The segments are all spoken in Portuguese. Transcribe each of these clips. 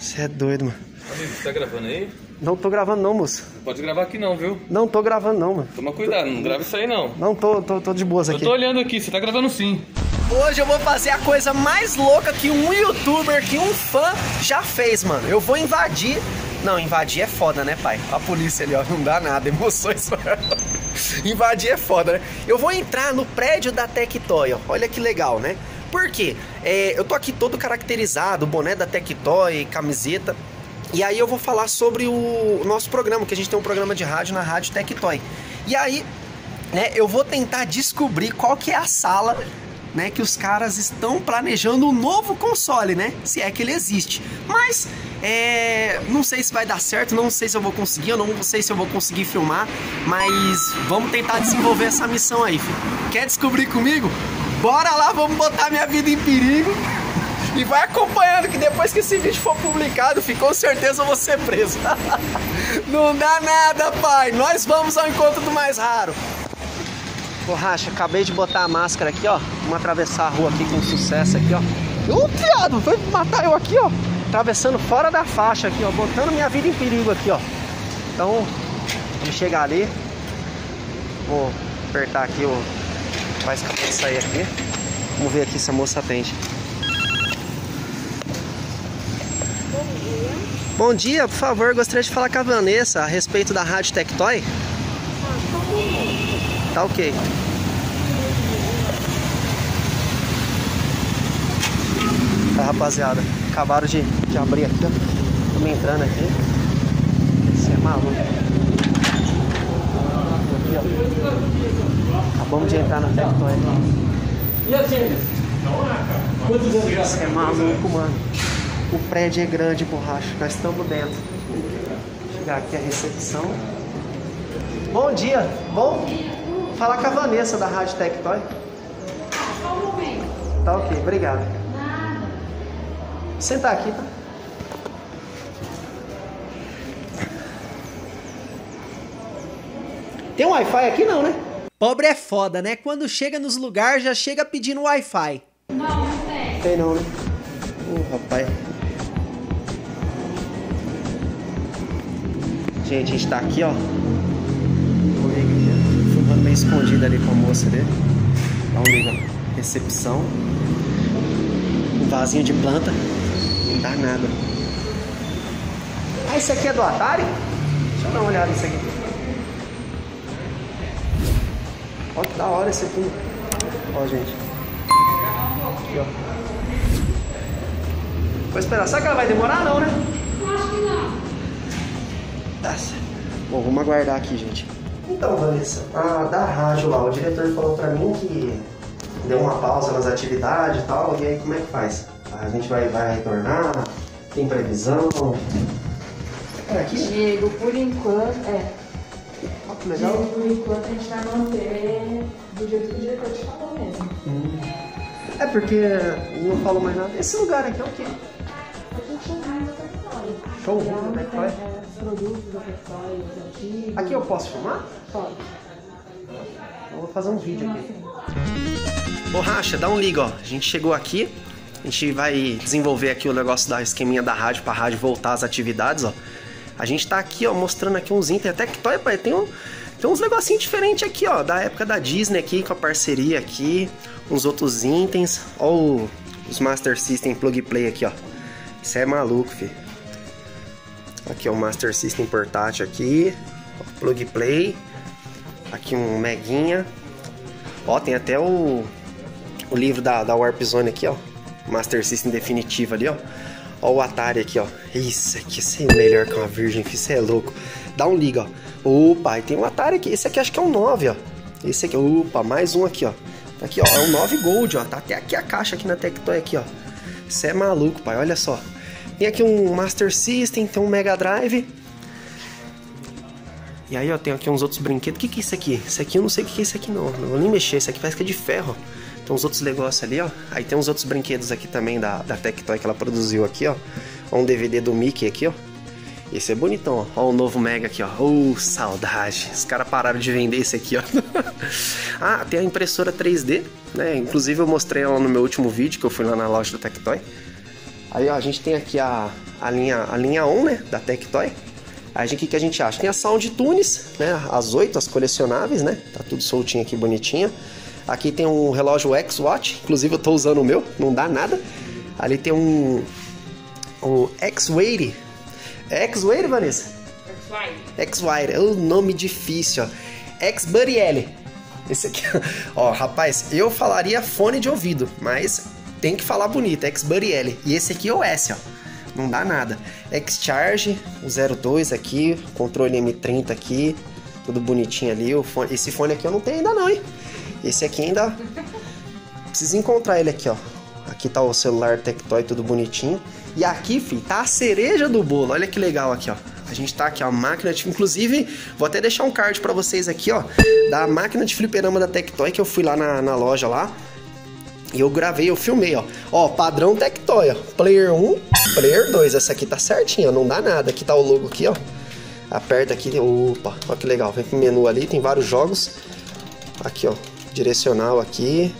Você é doido, mano. Amigo, você tá gravando aí? Não tô gravando não, moço. Pode gravar aqui não, viu? Não tô gravando não, mano. Toma cuidado, não grava isso aí não. Não tô, tô, tô de boas Eu aqui. tô olhando aqui, você tá gravando sim. Hoje eu vou fazer a coisa mais louca que um youtuber, que um fã já fez, mano. Eu vou invadir. Não, invadir é foda, né, pai? A polícia ali, ó, não dá nada, emoções. invadir é foda, né? Eu vou entrar no prédio da Tectoy, ó. Olha que legal, né? Por quê? É, eu tô aqui todo caracterizado, boné da Tectoy, camiseta. E aí eu vou falar sobre o nosso programa, que a gente tem um programa de rádio na Rádio Tectoy. E aí, né, eu vou tentar descobrir qual que é a sala né, que os caras estão planejando um novo console, né? Se é que ele existe. Mas é, não sei se vai dar certo, não sei se eu vou conseguir, eu não sei se eu vou conseguir filmar, mas vamos tentar desenvolver essa missão aí. Quer descobrir comigo? Bora lá, vamos botar minha vida em perigo. E vai acompanhando que depois que esse vídeo for publicado, com certeza eu vou ser preso. não dá nada, pai. Nós vamos ao encontro do mais raro. Borracha, acabei de botar a máscara aqui, ó. Vamos atravessar a rua aqui com sucesso aqui, ó. Ô, piado, vai matar eu aqui, ó. Atravessando fora da faixa aqui, ó. Botando minha vida em perigo aqui, ó. Então, vamos chegar ali. Vou apertar aqui o... Vai escapar de sair aqui. Vamos ver aqui se a moça atende. Bom dia, por favor, gostaria de falar com a Vanessa a respeito da Rádio Tectoy. Tá ok. Tá, rapaziada. Acabaram de, de abrir aqui, ó. Estamos entrando aqui. Você é maluco. Aqui, ó. Acabamos de entrar na Tectoy. E assim? Quantos anos já? Você é maluco, mano. O prédio é grande, borracha. Nós estamos dentro. Chegar aqui a recepção. Bom dia. Bom? Falar com a Vanessa da Rádio Tectoy. Só um momento. Tá ok, obrigado. Nada. Sentar aqui, tá? Tem um Wi-Fi aqui não, né? Pobre é foda, né? Quando chega nos lugares já chega pedindo Wi-Fi. Não, não tem. Tem não, né? Ô, rapaz. Gente, a gente tá aqui, ó. Filmando meio escondido ali com a moça ali. Dá um liga. Recepção. Um vasinho de planta. Não dá nada. Ah, esse aqui é do Atari? Deixa eu dar uma olhada nisso aqui. Olha que da hora esse aqui. Ó, gente. Aqui, ó. Vou esperar. Será que ela vai demorar? Não, né? Acho que não. Nossa. Bom, vamos aguardar aqui, gente. Então, Vanessa, a, da rádio lá, o diretor falou pra mim que deu uma pausa nas atividades e tal, e aí como é que faz? A gente vai, vai retornar? Tem previsão? É aqui? Diego, por enquanto, é. Que legal. Diego, por enquanto a gente vai manter do jeito que o diretor te falou mesmo. É porque não falou mais nada. Esse lugar aqui é o quê? A. Showroom da Tectoy? É, produtos da Tectoy. Aqui eu posso filmar? Pode. Eu vou fazer um vídeo aqui. Borracha, dá um liga, ó. A gente chegou aqui. A gente vai desenvolver aqui o negócio da esqueminha da rádio pra rádio voltar às atividades, ó. A gente tá aqui, ó, mostrando aqui uns itens. Até que pai, tem, um, tem uns negocinhos diferentes aqui, ó. Da época da Disney aqui, com a parceria aqui. Uns outros itens. Ó o- os Master System Plug Play aqui, ó. Isso é maluco, fi. Aqui, ó, o Master System portátil aqui. Ó, plug Play. Aqui um Meguinha. Ó, tem até o, o livro da, da Warp Zone aqui, ó. Master System definitivo ali, ó. Ó o Atari aqui, ó. Isso aqui, é melhor que uma Virgem, isso é louco. Dá um liga, ó. Opa, tem um Atari aqui. Esse aqui acho que é um 9, ó. Esse aqui, opa, mais um aqui, ó. Aqui, ó, é um 9 Gold, ó. Tá até aqui a caixa aqui na Tectoy aqui, ó. Isso é maluco, pai, olha só. Tem aqui um Master System, tem um Mega Drive. E aí, ó, tem aqui uns outros brinquedos. O que, que é isso aqui? Isso aqui eu não sei o que é isso aqui, não. Não vou nem mexer. Isso aqui parece que é de ferro. Tem uns outros negócios ali, ó. Aí tem uns outros brinquedos aqui também da, da Tectoy que ela produziu aqui, ó. Ó, um DVD do Mickey aqui, ó. Esse é bonitão, ó. Ó o novo Mega aqui, ó. Oh, saudade. Os caras pararam de vender esse aqui, ó. ah, tem a impressora 3D, né? Inclusive eu mostrei ela no meu último vídeo, que eu fui lá na loja da Tectoy. Aí, ó, a gente tem aqui a, a linha, a linha On, né? Da Tectoy. Aí o que, que a gente acha? Tem a Sound Tunes, né? As oito, as colecionáveis, né? Tá tudo soltinho aqui, bonitinho. Aqui tem um relógio X-Watch, inclusive eu tô usando o meu, não dá nada. Ali tem um. O X-Wade. É X-Wade, Vanessa? X-Wire, é o nome difícil, ó. X-Buddy L. Esse aqui, ó, rapaz, eu falaria fone de ouvido, mas tem que falar bonito, X-Buddy L. E esse aqui é o S, ó. Não dá nada. X-Charge, o 02 aqui, controle M30 aqui, tudo bonitinho ali. O fone, esse fone aqui eu não tenho ainda não, hein? Esse aqui ainda preciso encontrar ele aqui, ó. Aqui tá o celular Tectoy tudo bonitinho. E aqui, fi, tá a cereja do bolo. Olha que legal aqui, ó. A gente tá aqui, ó, a máquina de... Inclusive, vou até deixar um card pra vocês aqui, ó. Da máquina de fliperama da Tectoy, que eu fui lá na, na loja lá. E eu gravei, eu filmei, ó. Ó, padrão Tectoy, ó. Player 1, Player 2. Essa aqui tá certinha, ó, não dá nada. Aqui tá o logo aqui, ó. Aperta aqui, opa, ó que legal. Vem pro menu ali, tem vários jogos. Aqui, ó, direcional aqui.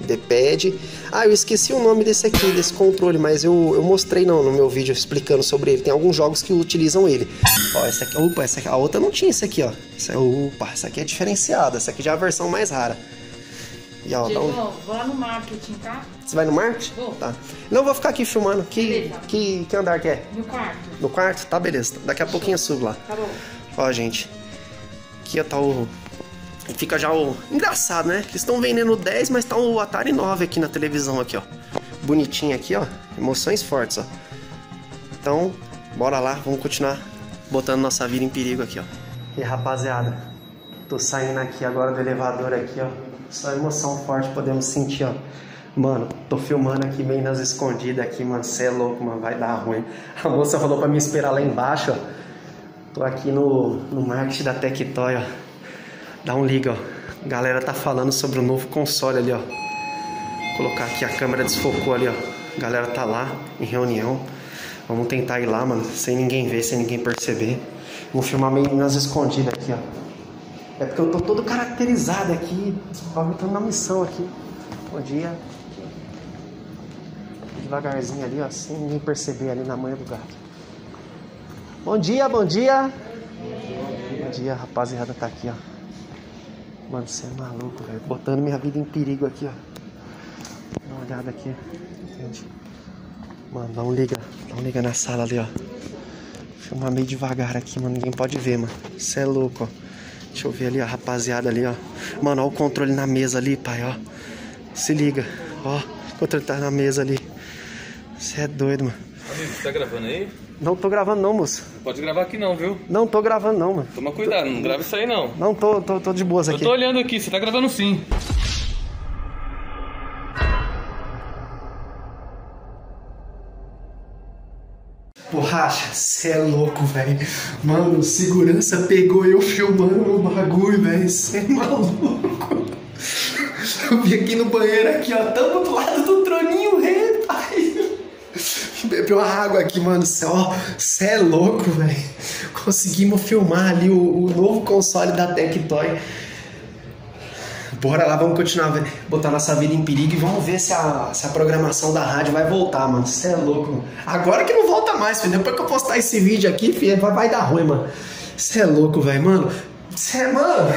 D-pad. Ah, eu esqueci o nome desse aqui, desse controle, mas eu, eu mostrei não, no meu vídeo explicando sobre ele. Tem alguns jogos que utilizam ele. Ó, essa aqui, opa, essa aqui, a outra não tinha esse aqui, ó. Essa, opa, essa aqui é diferenciada, essa aqui já é a versão mais rara. E ó, dá um... Diego, vou lá no marketing, tá? Você vai no marketing? Vou. Tá. Não, vou ficar aqui filmando. Que, Beleza. que, que andar que é? No quarto. No quarto? Tá, beleza. Daqui a pouquinho eu subo lá. Tá bom. Ó, gente. Aqui ó, tá o. Fica já o. Engraçado, né? Eles estão vendendo o 10, mas tá o Atari 9 aqui na televisão, aqui, ó. Bonitinho aqui, ó. Emoções fortes, ó. Então, bora lá, vamos continuar botando nossa vida em perigo aqui, ó. E rapaziada, tô saindo aqui agora do elevador aqui, ó. Só emoção forte podemos sentir, ó. Mano, tô filmando aqui meio nas escondidas aqui, mano. Cê é louco, mano. Vai dar ruim. A moça falou pra me esperar lá embaixo, ó. Tô aqui no, no marketing da Tectoy, ó. Dá um liga, ó. Galera tá falando sobre o novo console ali, ó. Vou colocar aqui a câmera desfocou ali, ó. Galera tá lá em reunião. Vamos tentar ir lá, mano, sem ninguém ver, sem ninguém perceber. Vou filmar meio nas escondidas aqui, ó. É porque eu tô todo caracterizado aqui. O bagulho tá na missão aqui. Bom dia. Devagarzinho ali, ó, sem ninguém perceber ali na manha do gato. Bom dia, bom dia. Bom dia, rapaziada, tá aqui, ó. Mano, você é maluco, velho. Botando minha vida em perigo aqui, ó. Dá uma olhada aqui. Gente. Mano, dá um liga. Dá um liga na sala ali, ó. Filmar meio devagar aqui, mano. Ninguém pode ver, mano. Você é louco, ó. Deixa eu ver ali a rapaziada ali, ó. Mano, ó o controle na mesa ali, pai, ó. Se liga. Ó, o controle tá na mesa ali. Você é doido, mano. Amigo, tá gravando aí? Não tô gravando não, moço. Não pode gravar aqui não, viu? Não tô gravando não, mano. Toma cuidado, não grava isso aí não. Não tô, tô, tô de boas Eu aqui. tô olhando aqui, você tá gravando sim. Borracha, cê é louco, velho. Mano, segurança pegou eu filmando o bagulho, velho. Cê é maluco. Eu vim aqui no banheiro aqui, ó. Tamo do lado do. Bebeu a água aqui, mano. Cê, é louco, velho. Conseguimos filmar ali o, o novo console da Tectoy. Bora lá, vamos continuar, botar nossa vida em perigo e vamos ver se a, se a programação da rádio vai voltar, mano. Você é louco, mano. Agora que não volta mais, filho. Depois que eu postar esse vídeo aqui, filho, vai, vai dar ruim, mano. Você é louco, velho, mano. Você é, mano.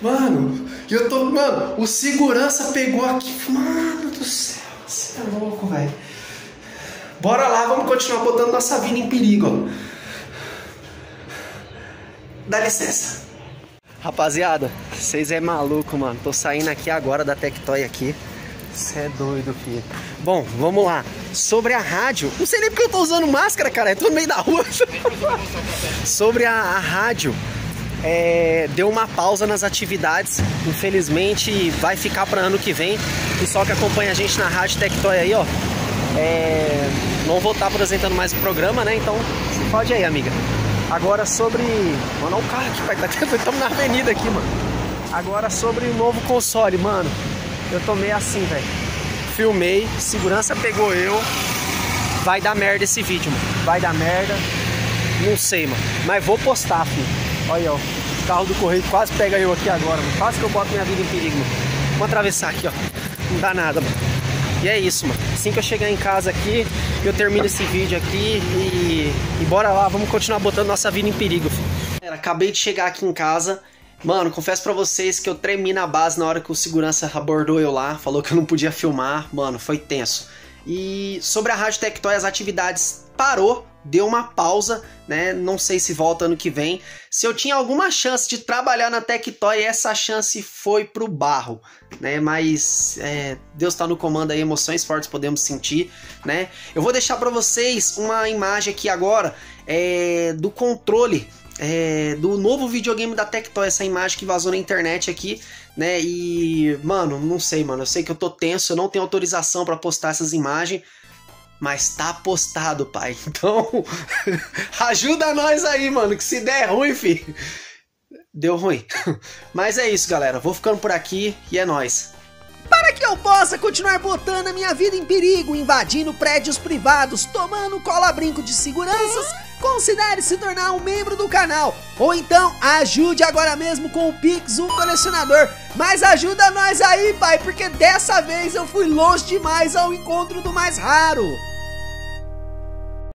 Mano, eu tô. Mano, o segurança pegou aqui. Mano do céu, você é louco, velho. Bora lá, vamos continuar botando nossa vida em perigo. Dá licença. Rapaziada, vocês é maluco, mano. Tô saindo aqui agora da Tectoy aqui. Você é doido, filho. Bom, vamos lá. Sobre a rádio. Não sei nem porque eu tô usando máscara, cara. Eu tô no meio da rua. Sobre a, a rádio. é, deu uma pausa nas atividades. Infelizmente, vai ficar para ano que vem. Pessoal que acompanha a gente na Rádio Tectoy aí, ó. É, não vou estar apresentando mais o programa, né? Então, pode aí, amiga. Agora sobre. Mano, olha o carro aqui, pai. Tá- Estamos na avenida aqui, mano. Agora sobre o novo console, mano. Eu tô meio assim, velho. Filmei, segurança pegou eu. Vai dar merda esse vídeo, mano. Vai dar merda. Não sei, mano. Mas vou postar, filho. Olha ó. O carro do correio quase pega eu aqui agora, mano. Quase que eu boto minha vida em perigo, mano. Vamos atravessar aqui, ó. Não dá nada, mano. E é isso, mano. Assim que eu chegar em casa aqui, eu termino esse vídeo aqui e, e bora lá, vamos continuar botando nossa vida em perigo. Filho. Acabei de chegar aqui em casa. Mano, confesso pra vocês que eu tremi na base na hora que o segurança abordou eu lá, falou que eu não podia filmar. Mano, foi tenso. E sobre a Rádio Tectoy, as atividades parou, deu uma pausa, né? Não sei se volta ano que vem. Se eu tinha alguma chance de trabalhar na Tectoy, essa chance foi pro barro, né? Mas é, Deus tá no comando aí, emoções fortes podemos sentir, né? Eu vou deixar para vocês uma imagem aqui agora é, do controle é, do novo videogame da Tectoy, essa imagem que vazou na internet aqui, né? E, mano, não sei, mano. Eu sei que eu tô tenso, eu não tenho autorização para postar essas imagens. Mas tá postado, pai. Então, ajuda nós aí, mano. Que se der ruim, fi. Deu ruim. Mas é isso, galera. Vou ficando por aqui e é nóis. Para que eu possa continuar botando a minha vida em perigo, invadindo prédios privados, tomando cola-brinco de seguranças, considere se tornar um membro do canal. Ou então, ajude agora mesmo com o Pix, o colecionador. Mas ajuda nós aí, pai, porque dessa vez eu fui longe demais ao encontro do mais raro.